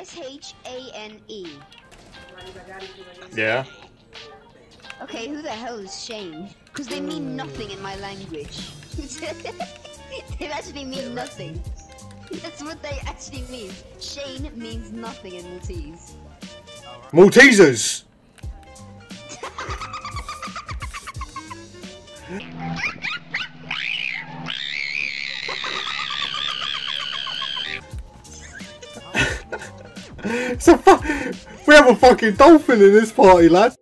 S H A N E. Yeah. Okay, who the hell is Shane? Because they mean hmm. nothing in my language. they actually mean nothing. That's what they actually mean. Shane means nothing in Maltese. Maltesers! It's a fu- we have a fucking dolphin in this party, lad.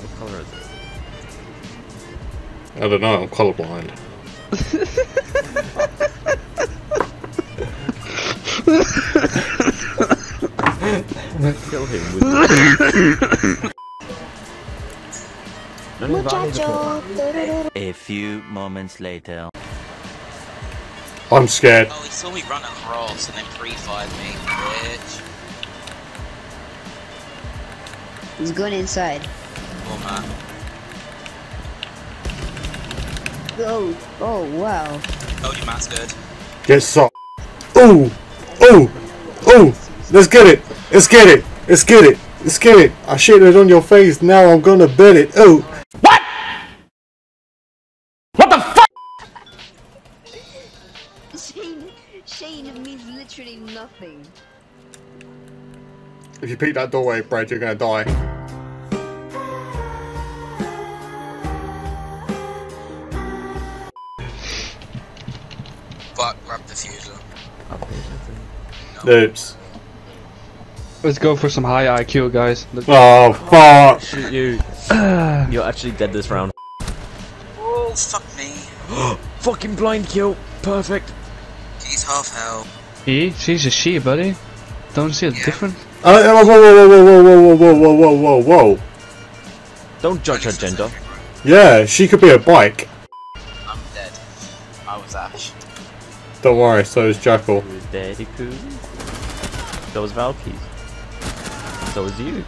What colour is it? I don't know, I'm colourblind. Kill him with A few moments later. I'm scared. Oh, he saw me run across and then pre-fired me, bitch. He's going inside. Oh man. Oh, oh wow. Oh, your mat's good. Get sucked. Ooh! Ooh! Ooh! Let's get it! Let's get it! Let's get it! Let's get it! I shit it on your face, now I'm gonna bet it. Ooh! What? What Shane, Shane means literally nothing. If you peek that doorway, Brad, you're gonna die. Fuck, grab the fuser. Oops. Let's go for some high IQ, guys. Let's Oh, fuck! Shoot you. You're actually dead this round. Oh, fuck me. Fucking blind kill. Perfect. He's half hell. He? She's a she, buddy. Don't see a Yeah. different. Uh, whoa, whoa, whoa, whoa, whoa, whoa, whoa, whoa, whoa, whoa, whoa. Don't judge her gender. Yeah, she could be a bike. I'm dead. I was Ash. Don't worry, so is Jackal. Who is Daddy Cool? So was Valkyrie. So was you.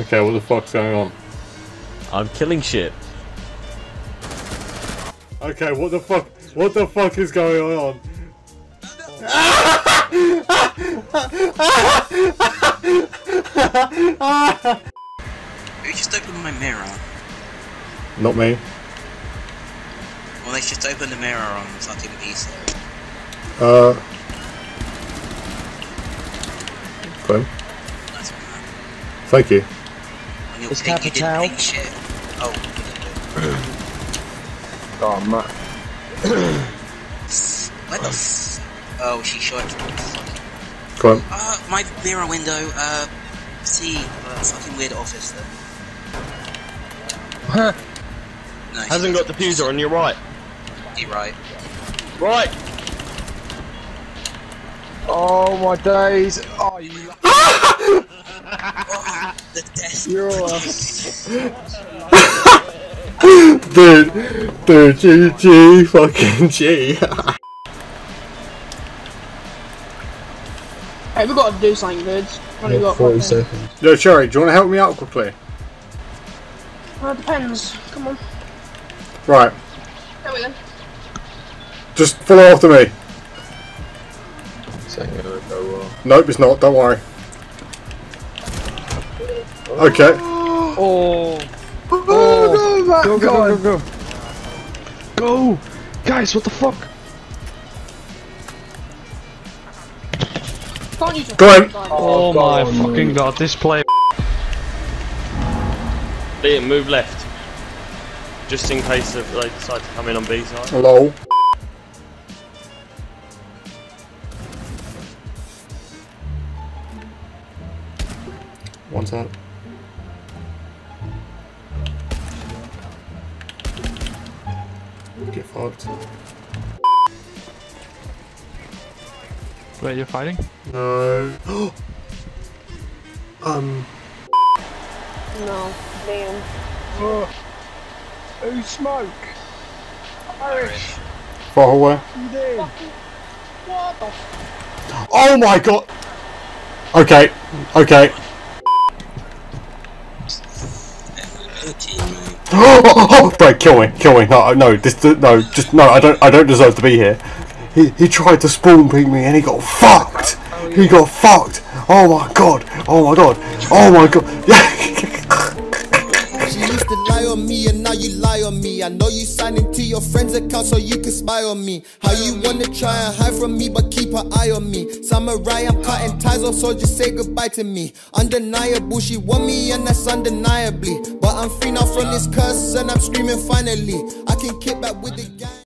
Okay, what the fuck's going on? I'm killing shit. Okay, what the fuck? What the fuck is going on? Who just opened my mirror? Not me. Well, they just opened the mirror on something PC. Uh. Fine. Thank you. On your pig, you didn't pig shit. Oh. oh, Matt. Where the Oh, she shot fucking... Glenn, Uh, my mirror window, uh... See, uh, fucking weird office then. Huh. No, Hasn't got doesn't. defuser on your right. You're right. Right. Oh my days. Oh, you. Oh, the death. You're dude, dude, G, G, fucking G. Hey, we've gotta do something, dudes. What do got? Forty seconds. Yo, Cherry, do you want to help me out quickly? Well, it depends. Come on. Right, There we go. just follow after me. Saying it would go well. Nope, it's not. Don't worry. Okay. Oh! Oh! oh go, go, go, go, go! Go! Guys, what the fuck? Can't use your Go on. phone. Oh, go my on, fucking god, this play. Liam, move left. Just in case if they decide to come in on B side. Hello. One's out. Get fucked. Wait, you're fighting? No. um. No, damn. Who smoke? Irish. Far away. What the Oh my god. Okay. Okay. Okay, oh, oh, Brad, kill me, kill me. No, no, this, no, just no. I don't, I don't deserve to be here. he, he tried to spawn peek me and he got fucked. He got fucked. Oh my god. Oh my god. Oh my god. Yeah. She used to lie on me and now you lie on me. I know you signed into your friend's account so you can spy on me. How you wanna try and hide from me but keep an eye on me. Samurai, I'm cutting ties off so just say goodbye to me. Undeniable, she want me and that's undeniably. But I'm free now from this curse and I'm screaming finally. I can kick back with the gang.